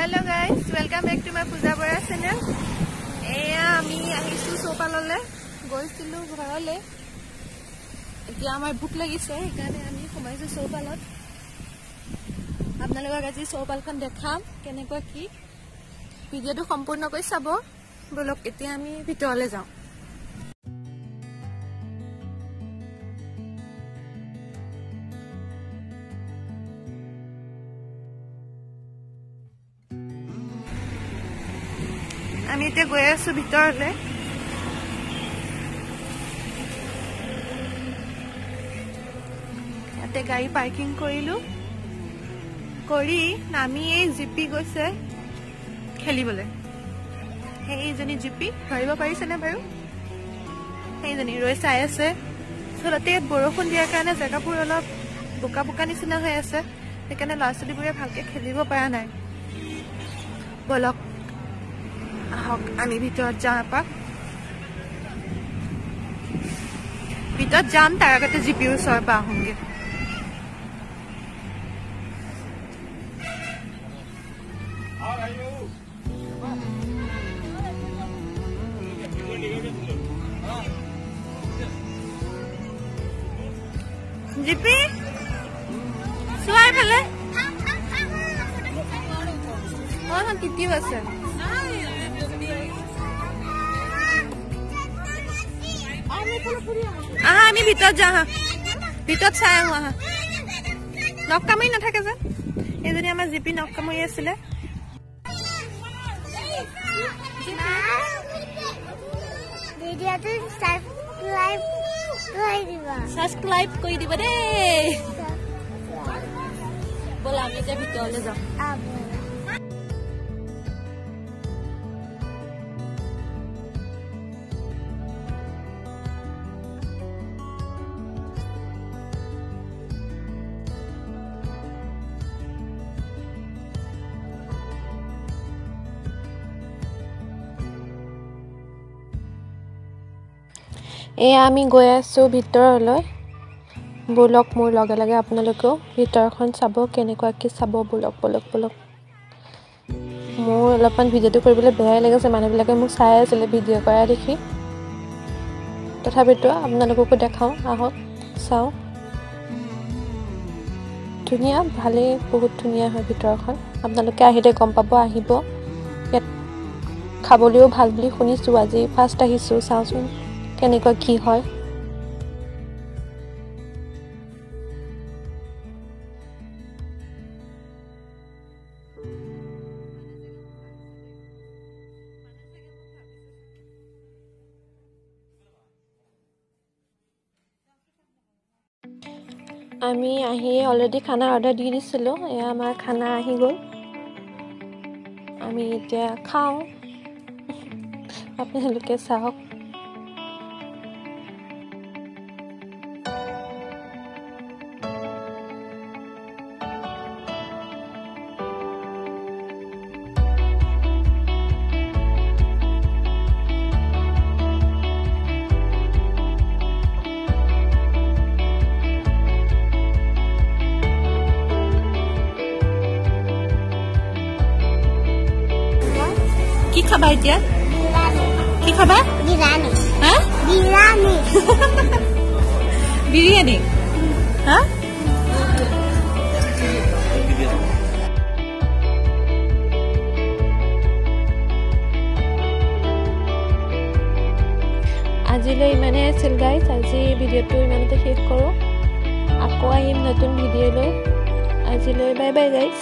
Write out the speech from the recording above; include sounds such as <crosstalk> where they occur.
Hello' guys welcome back to my Puja Bora channel এয়া আমি আহিছোঁ চৌপাললৈ। গৈছিলোঁ ঘৰলৈ। এতিয়া আমাৰ ভোক লাগিছে সেইকাৰণে আমি সোমাইছোঁ চৌপালত। আপোনালোকক আজি চৌপালখন দেখাম কেনেকুৱা কি। ভিডিঅ'টো সম্পূৰ্ণকৈ চাব। ব'লক এতিয়া আমি ভিতৰলৈ যাওঁ। আমি এতিয়া গৈ আছো ভিতৰলৈ। ইয়াতে গাড়ী পাৰ্কিং কৰিলো। কৰি নামি এই জিপি গৈছে খেলিবলৈ। সেইজনী জিপি ধৰিব পাৰিছেনে বাৰু? সেইজনী ৰৈ চাই আছে। আচলতে বৰষুণ দিয়াৰ কাৰণে জেগাবোৰ অলপ বোকা বোকা নিচিনা হৈ আছে। সেইকাৰণে ল'ৰা ছোৱালীবোৰে ভালকৈ খেলিব পৰা নাই। বলক আমি ভিতৰত যাওঁ এপাক। ভিতৰত যাম তাৰ আগতে জি পিৰ ওচৰৰ পৰা আহোঁগৈ। জিপি চোৱা এইফালে। অঁ তিতিও আছে। আহা আমি ভিতৰত যাওঁ আহা। ভিতৰত চাই আহোঁ আহা। নখ কামুৰি নাথাকে যে। এইজনী আমাৰ জিপি নখ কামুৰি আছিলে। ছাবস্ক্ৰাইব কৰি দিব দেই। ব'লা আমি এতিয়া ভিতৰলৈ যাওঁ। এয়া আমি গৈ আছোঁ ভিতৰলৈ। ব'লক মোৰ লগে লগে আপোনালোকেও ভিতৰখন চাব কেনেকুৱাকৈ চাব ব'লক ব'লক ব'লক মোৰ অলপমান ভিডিঅ'টো কৰিবলৈ বেয়াই লাগিছে মানুহবিলাকে মোক চাই আছিলে ভিডিঅ' কৰা দেখি। তথাপিতো আপোনালোককো দেখাওঁ আহক চাওঁ। ধুনীয়া ভালেই বহুত ধুনীয়া হয় ভিতৰখন। আপোনালোকে আহিলে গম পাব আহিব। ইয়াত খাবলৈও ভাল বুলি শুনিছোঁ আজি ফাৰ্ষ্ট আহিছোঁ চাওঁচোন। কেনেকুৱা কি হয়? আমি আহি অলৰেডি খানা অৰ্ডাৰ দি দিছিলোঁ এয়া আমাৰ খানা আহি গ'ল। আমি এতিয়া খাওঁ। <laughs> আপোনালোকে চাওক। খাবা এতিয়া? কি খাবা? বিৰিয়ানী হা? বিৰিয়ানী <laughs> আজিলৈ ইমানেই আছিল গাইজ আজি ভিডিঅ'টো ইমানতে শেষ কৰোঁ। আকৌ আহিম নতুন ভিডিঅ' লৈ আজিলৈ বাই বাই গাইজ